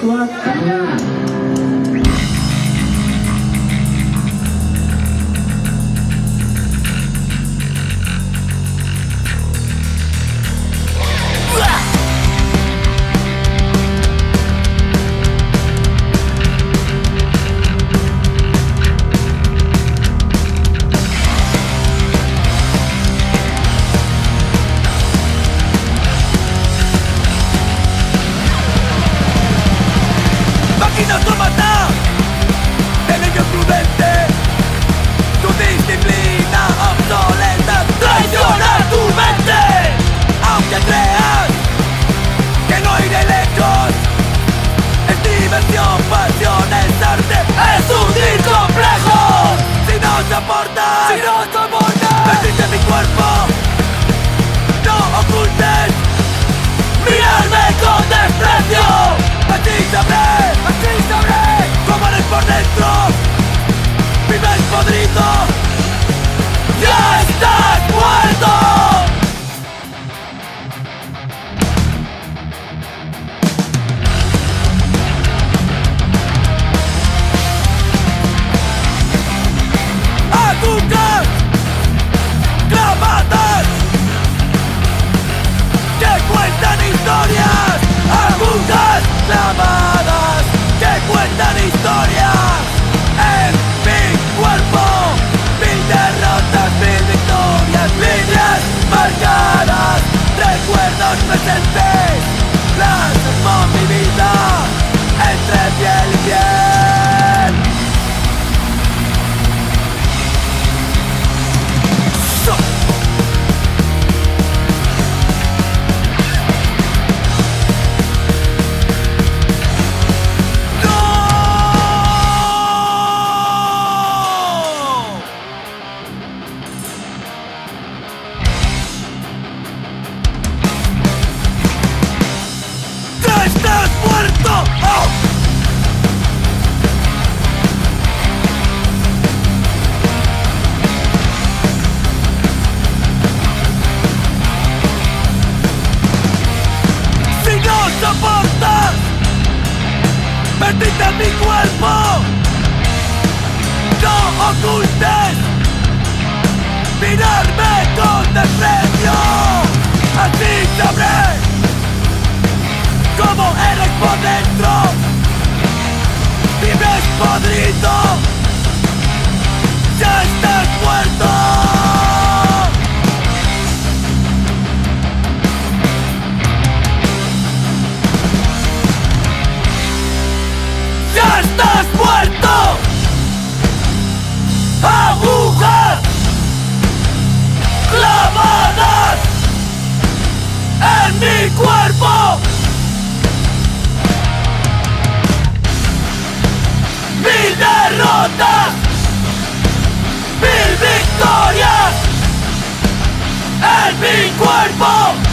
说。三 Si no, tu amor, no. mi cuerpo, no ocultes. historias apuntas clavadas que cuentan historias en mi cuerpo, mis derrotas, mis victorias, líneas marcadas, recuerdos presentes. mi cuerpo. No ocultes mirarme con desprecio. word bomb